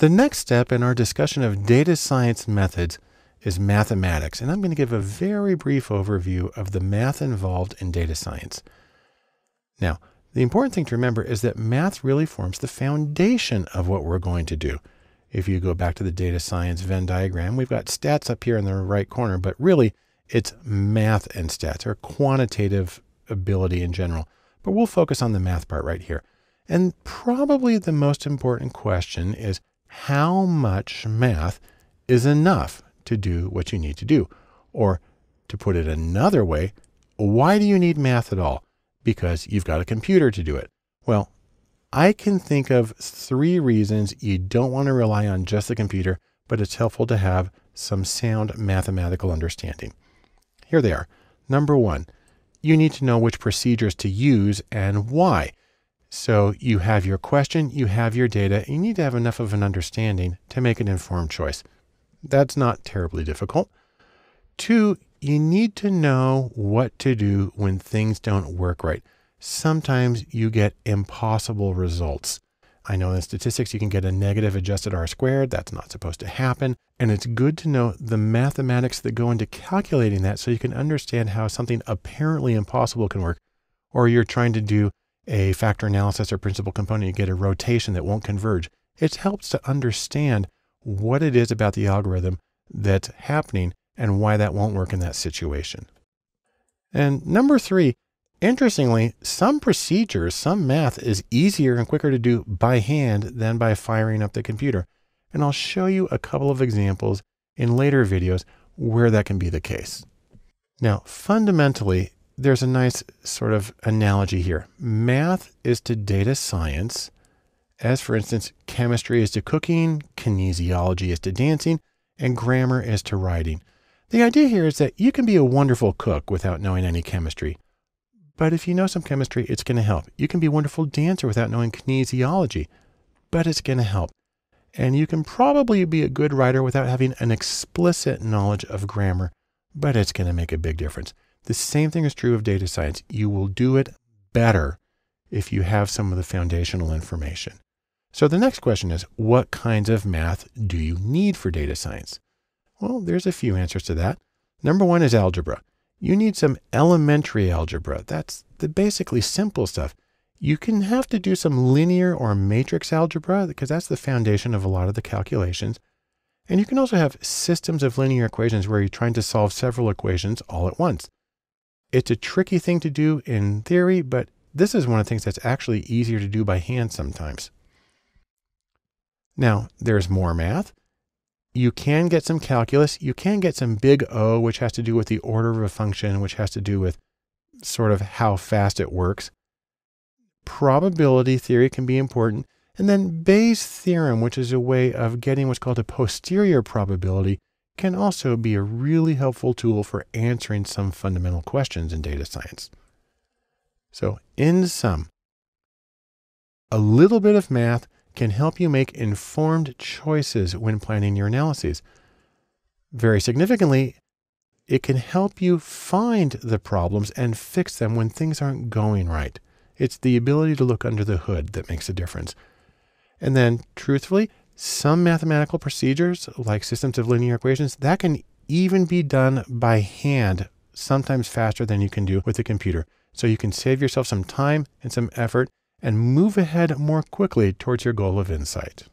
The next step in our discussion of data science methods is mathematics, and I'm going to give a very brief overview of the math involved in data science. Now, the important thing to remember is that math really forms the foundation of what we're going to do. If you go back to the data science Venn diagram, we've got stats up here in the right corner, but really it's math and stats or quantitative ability in general. But we'll focus on the math part right here. And probably the most important question is how much math is enough to do what you need to do? Or to put it another way, why do you need math at all? Because you've got a computer to do it. Well, I can think of three reasons you don't want to rely on just the computer, but it's helpful to have some sound mathematical understanding. Here they are. Number one, you need to know which procedures to use and why. So you have your question, you have your data, you need to have enough of an understanding to make an informed choice. That's not terribly difficult. Two, you need to know what to do when things don't work right sometimes you get impossible results. I know in statistics you can get a negative adjusted R squared. That's not supposed to happen. And it's good to know the mathematics that go into calculating that so you can understand how something apparently impossible can work. Or you're trying to do a factor analysis or principal component, you get a rotation that won't converge. It helps to understand what it is about the algorithm that's happening and why that won't work in that situation. And number three, Interestingly, some procedures, some math is easier and quicker to do by hand than by firing up the computer. And I'll show you a couple of examples in later videos where that can be the case. Now, fundamentally, there's a nice sort of analogy here. Math is to data science, as for instance, chemistry is to cooking, kinesiology is to dancing, and grammar is to writing. The idea here is that you can be a wonderful cook without knowing any chemistry. But if you know some chemistry, it's going to help. You can be a wonderful dancer without knowing kinesiology, but it's going to help. And you can probably be a good writer without having an explicit knowledge of grammar, but it's going to make a big difference. The same thing is true of data science. You will do it better if you have some of the foundational information. So the next question is, what kinds of math do you need for data science? Well, there's a few answers to that. Number one is algebra you need some elementary algebra. That's the basically simple stuff. You can have to do some linear or matrix algebra because that's the foundation of a lot of the calculations. And you can also have systems of linear equations where you're trying to solve several equations all at once. It's a tricky thing to do in theory, but this is one of the things that's actually easier to do by hand sometimes. Now, there's more math you can get some calculus. You can get some big O, which has to do with the order of a function, which has to do with sort of how fast it works. Probability theory can be important. And then Bayes' theorem, which is a way of getting what's called a posterior probability, can also be a really helpful tool for answering some fundamental questions in data science. So in sum, a little bit of math can help you make informed choices when planning your analyses. Very significantly, it can help you find the problems and fix them when things aren't going right. It's the ability to look under the hood that makes a difference. And then, truthfully, some mathematical procedures, like systems of linear equations, that can even be done by hand, sometimes faster than you can do with a computer. So you can save yourself some time and some effort and move ahead more quickly towards your goal of insight.